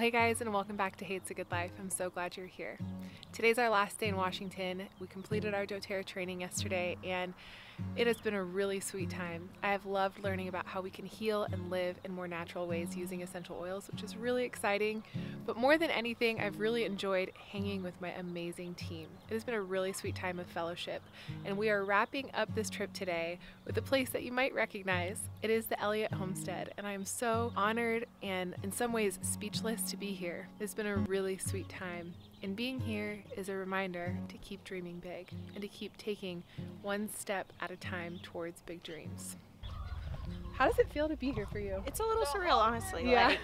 Well, hey guys, and welcome back to Hey It's a Good Life. I'm so glad you're here. Today's our last day in Washington. We completed our doTERRA training yesterday, and it has been a really sweet time. I have loved learning about how we can heal and live in more natural ways using essential oils, which is really exciting. But more than anything, I've really enjoyed hanging with my amazing team. It has been a really sweet time of fellowship, and we are wrapping up this trip today with a place that you might recognize. It is the Elliott Homestead, and I am so honored and in some ways speechless to be here. It's been a really sweet time. And being here is a reminder to keep dreaming big and to keep taking one step at a time towards big dreams. How does it feel to be here for you? It's a little surreal, honestly. Yeah. Like,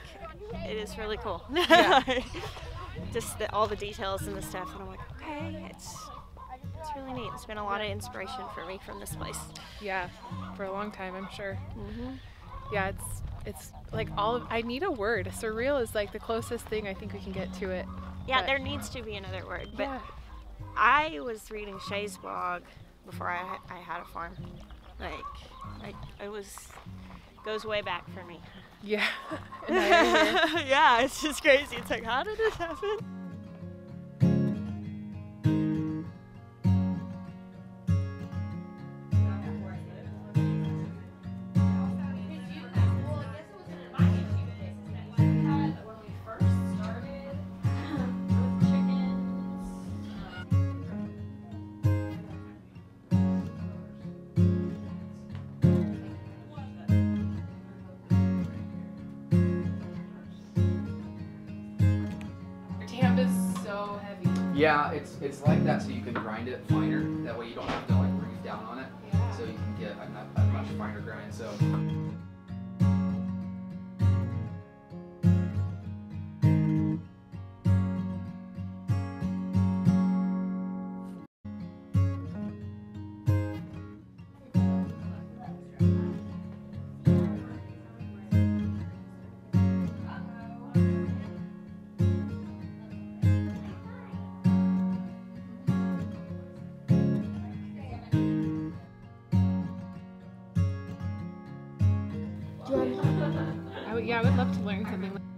it is really cool. Yeah. Just the, all the details and the stuff, and I'm like, okay, it's it's really neat. It's been a lot of inspiration for me from this place. Yeah, for a long time, I'm sure. hmm Yeah, it's it's like all of, I need a word. Surreal is like the closest thing I think we can get to it. Yeah, But- there needs to be another word, but yeah. I was reading Shaye's blog before I, I had a farm. Like, I, it was goes way back for me. Yeah. And now you're here. yeah, it's just crazy. It's like, how did this happen? Yeah, it's it's like that so you can grind it finer. That way you don't have to like breathe down on it. Yeah. So you can get a, a much finer grind. So yeah, I would love to learn something. like-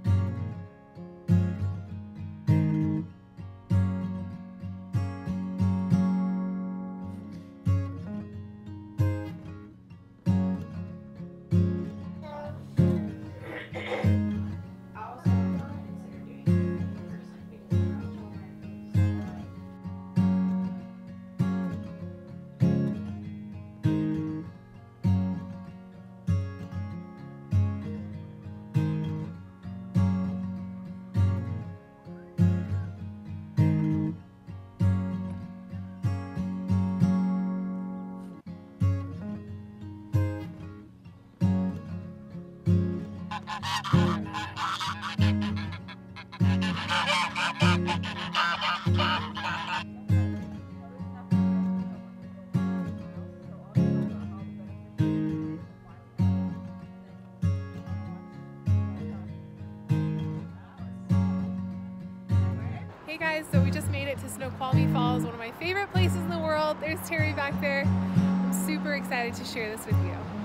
Hey guys, so we just made it to Snoqualmie Falls, one of my favorite places in the world. There's Terry back there. I'm super excited to share this with you.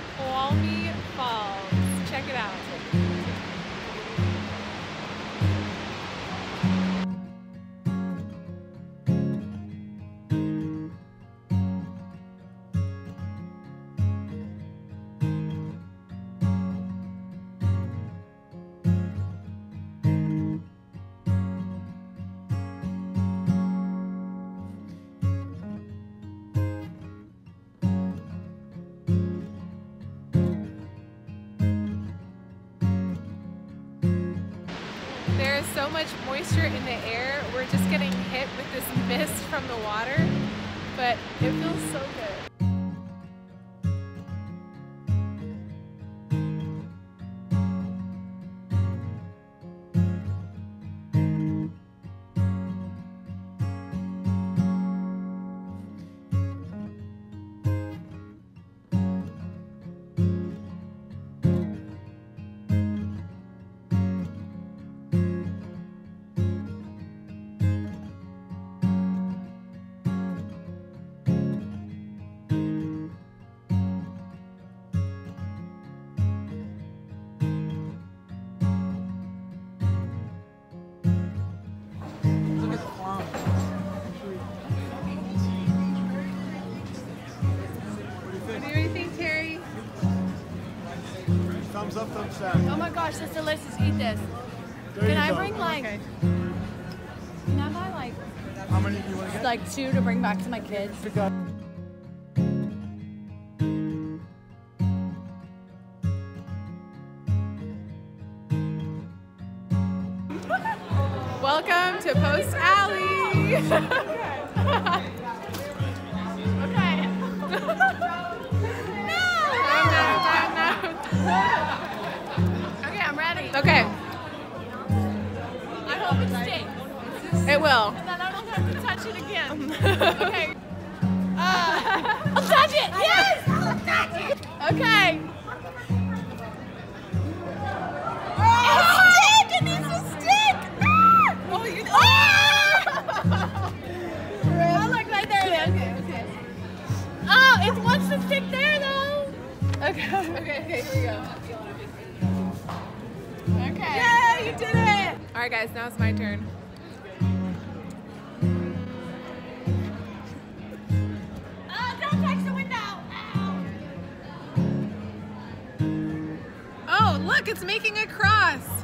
To Falls. Check it out. There is so much moisture in the air. We're just getting hit with this mist from the water, but it feels so good. Do you anything, Terry? Thumbs up, thumbs down. Oh my gosh, that's delicious. Eat this. There Can I go. bring like... Okay. Can I buy like... How many do you want? Like two to bring back to my kids. Welcome to Post Alley. will. And then I don't have to touch it again. okay. Uh, I'll touch it. Yes. I'll touch it. Okay. Stick. It needs to stick. You. Look right there. Okay, okay. Oh, it wants to stick there though. Okay. Okay. Okay. Here we go. Okay. Yay! You did it. All right, guys, now it's my turn. It's making a cross.